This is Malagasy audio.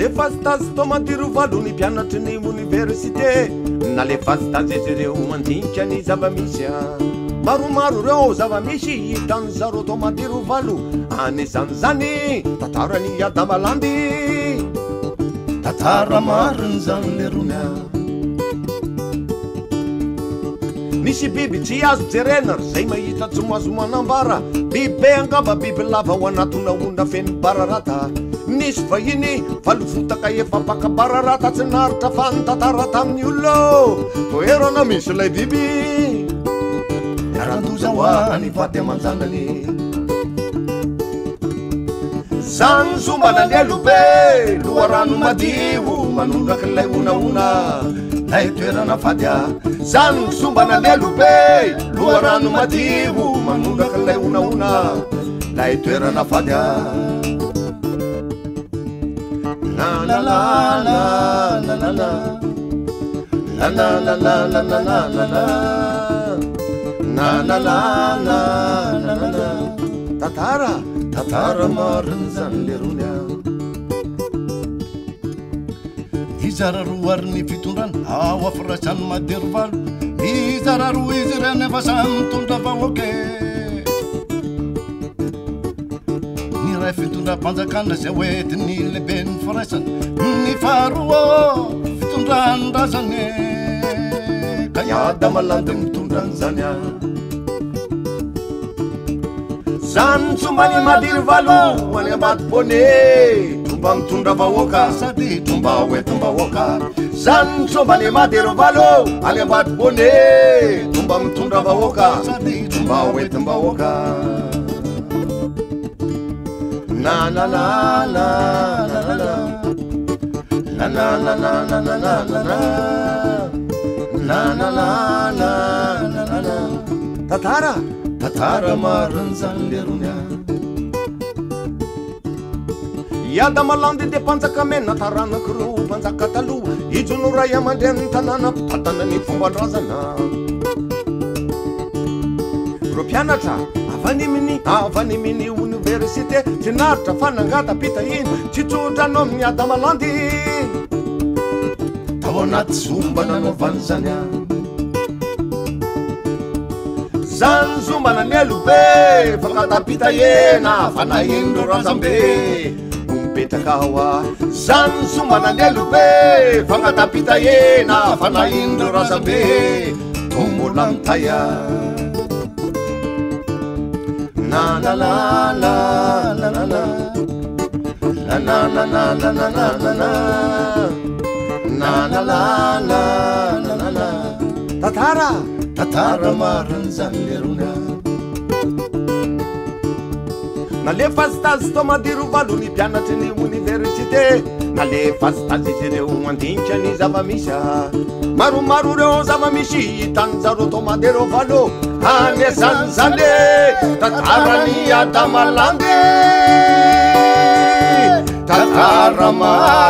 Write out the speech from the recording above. le fazytazy tao madirovalo ny mpianatry ny oniversité na le fazytaze zereo mandinikany zava-misy a maromaro reo zava-misy hitanyzaro ta madirovalo anezany zany tantara ni adamalandy tataramaronyzany leronya misy biby tsy azo jerena zay mahita tsymazo manambara bibe angambabiby lava ho anatonahona feny bararata nisy va hiny valovotaka efa bakabararatatsinaritra fa ny tantara tamin'ny ollo toerana misy lay biby iaranozaho a anyfatyamanjanany zanyny sombana amy alobe loha rano madivo manondrakynlay onaona lay toerana fadya zany ny sombana amy alobe loha rano madivo manondrakinlay onaona lay toerana fadya lan nanalan tatara tantara marin'zany le ronya mizara roa ariny fitondrana ao afiratsany madery varo mizara roa izy renefasa mitonra fahoke r fitondram-panjakanazay oetiny lehiben'ny faraisany ny faroo fitondranyrazany ka iada malanta mitondra ny zany a zany ntsombany madiro valo aly mbaty bone tomba mitondra vahoaka sady tomba oetiahoaka zany ntsombany madiryvalo aly ambaty bone tomba mitondra vahoaka sady tomba oeti-bahoaka nalala lalal nal tatara tatara maran'izany lerony a iada malande de mpanjaka mena taranako rô mpanjaka taloha itono ray amandraan'ny tanàna pitatanany fobandrazana rôo pianatra animiny afaniminy oniversité tinaritra fanangatapita iny tsytsotrano amin'ny adama landy ao anaty zombana nao vany zany a zanyzombana mi alobe fanatapitaena fanainro razambe ipetraka ao a zanyzombana mi alobe fanatapitaena fanainro razambe obolantaya lann tatara tatara marany zany meronya na le fastazy tômadiro valo ny mpianatrany oniversité na le fastazizy reo andinitrany zava-misa maromaro reo zava-misy hitanyzaro tômadero valo hanesan sande tatharania tamalange tatharama